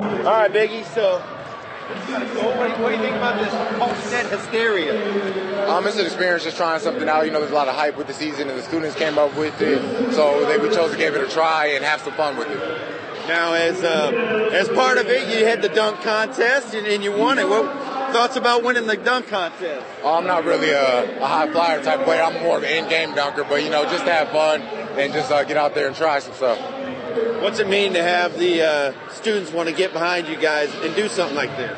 All right, Biggie. So, what do you think about this Homestead hysteria? Um, it's an experience just trying something out. You know, there's a lot of hype with the season, and the students came up with it, so they, we chose to give it a try and have some fun with it. Now, as uh, as part of it, you had the dunk contest and, and you won it. What thoughts about winning the dunk contest? Oh, I'm not really a, a high flyer type player. I'm more of an in-game dunker, but you know, just to have fun and just uh, get out there and try some stuff. What's it mean to have the uh, students want to get behind you guys and do something like this?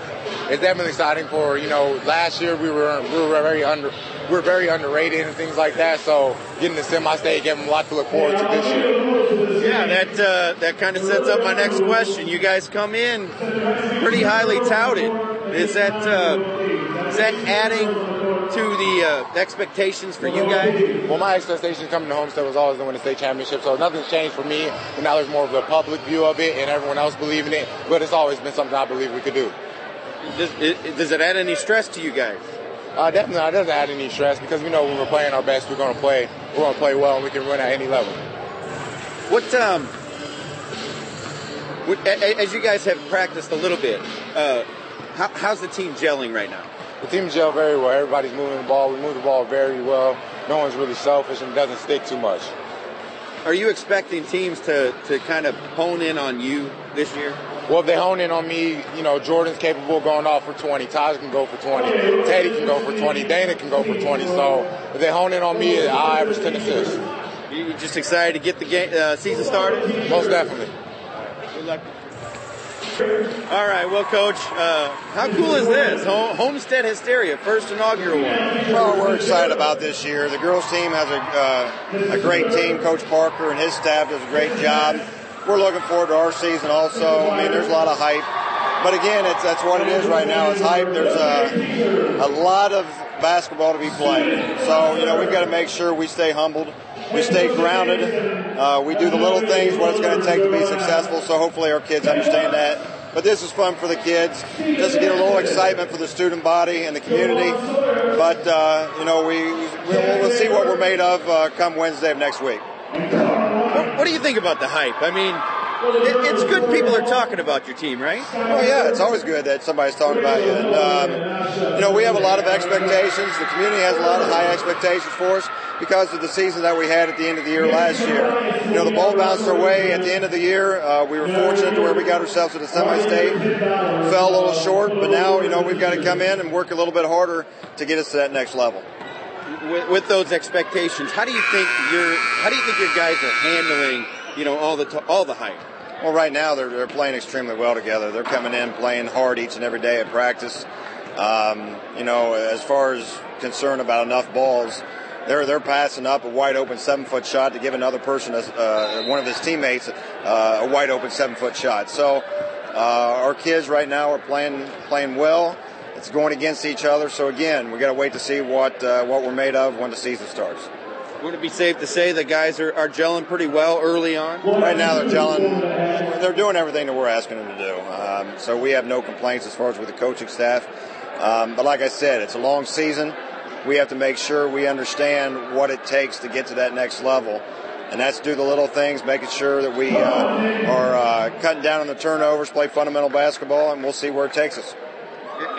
It's definitely exciting for you know. Last year we were we were very under we were very underrated and things like that. So getting to semi-state gave them a lot to look forward to this year. Yeah, that uh, that kind of sets up my next question. You guys come in pretty highly touted. Is that uh, is that adding to the uh, expectations for you guys? Well, my expectations coming to Homestead was always to win the state championship, so nothing's changed for me. But now there's more of a public view of it, and everyone else believing it. But it's always been something I believe we could do. Does it, does it add any stress to you guys? Uh, definitely, it doesn't add any stress because we know when we're playing our best, we're going to play. We're going to play well, and we can win at any level. What um, as you guys have practiced a little bit, uh, how, how's the team gelling right now? The team gel very well. Everybody's moving the ball. We move the ball very well. No one's really selfish and doesn't stick too much. Are you expecting teams to, to kind of hone in on you this year? Well, if they hone in on me, you know, Jordan's capable of going off for 20. Taj can go for 20. Teddy can go for 20. Dana can go for 20. So if they hone in on me, I average 10 assists. You just excited to get the game, uh, season started? Most definitely. Good luck. All right, well, Coach, uh, how cool is this? Homestead Hysteria, first inaugural one. Well, we're excited about this year. The girls' team has a, uh, a great team. Coach Parker and his staff does a great job. We're looking forward to our season also. I mean, there's a lot of hype. But again, it's, that's what it is right now. It's hype. There's a, a lot of basketball to be played. So, you know, we've got to make sure we stay humbled. We stay grounded. Uh, we do the little things, what it's going to take to be successful. So hopefully our kids understand that. But this is fun for the kids, just to get a little excitement for the student body and the community. But, uh, you know, we, we'll, we'll, see what we're made of uh, come Wednesday of next week. What, what do you think about the hype? I mean, it's good people are talking about your team, right? Oh yeah, it's always good that somebody's talking about you. And um, you know, we have a lot of expectations. The community has a lot of high expectations for us because of the season that we had at the end of the year last year. You know, the ball bounced our way at the end of the year. Uh, we were fortunate to where we got ourselves to the semi-state. Fell a little short, but now you know we've got to come in and work a little bit harder to get us to that next level. With, with those expectations, how do you think your how do you think your guys are handling you know all the all the hype? Well, right now they're, they're playing extremely well together. They're coming in playing hard each and every day at practice. Um, you know, as far as concern about enough balls, they're they're passing up a wide open seven foot shot to give another person, uh, one of his teammates, uh, a wide open seven foot shot. So uh, our kids right now are playing playing well. It's going against each other. So again, we got to wait to see what uh, what we're made of when the season starts. Would it be safe to say the guys are, are gelling pretty well early on? Right now, they're gelling. They're doing everything that we're asking them to do. Um, so we have no complaints as far as with the coaching staff. Um, but like I said, it's a long season. We have to make sure we understand what it takes to get to that next level. And that's do the little things, making sure that we uh, are uh, cutting down on the turnovers, play fundamental basketball, and we'll see where it takes us.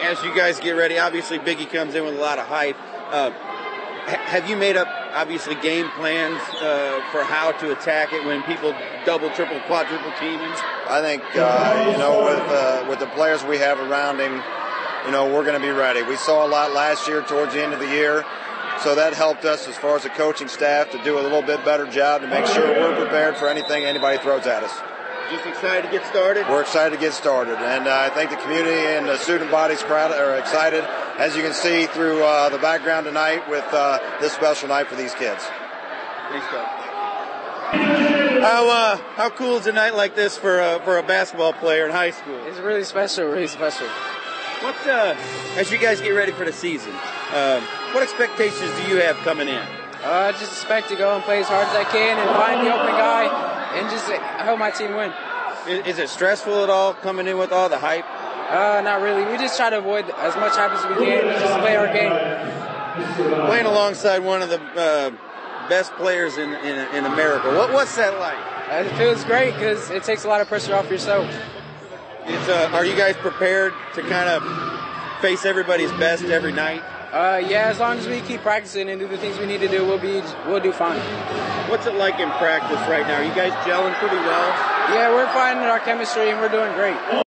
As you guys get ready, obviously Biggie comes in with a lot of hype. Uh, have you made up obviously game plans uh, for how to attack it when people double, triple, quadruple teaming? I think uh, you know with uh, with the players we have around him, you know we're going to be ready. We saw a lot last year towards the end of the year, so that helped us as far as the coaching staff to do a little bit better job to make sure we're prepared for anything anybody throws at us. Just excited to get started. We're excited to get started, and uh, I think the community and the student bodies proud are excited, as you can see through uh, the background tonight with uh, this special night for these kids. Thanks, How uh, how cool is a night like this for a, for a basketball player in high school? It's really special, really special. What uh, as you guys get ready for the season, um, what expectations do you have coming in? Uh, I just expect to go and play as hard as I can and find the open guy and just I hope my team win. Is, it stressful at all coming in with all the hype? Uh, not really. We just try to avoid as much hype as we can. We just play our game. Playing alongside one of the uh, best players in, in, in America. What what's that like? It feels great because it takes a lot of pressure off yourself. It's, uh, are you guys prepared to kind of face everybody's best every night? Uh, yeah, as long as we keep practicing and do the things we need to do, we'll be we'll do fine. What's it like in practice right now? Are you guys gelling pretty well? Yeah, we're finding our chemistry and we're doing great.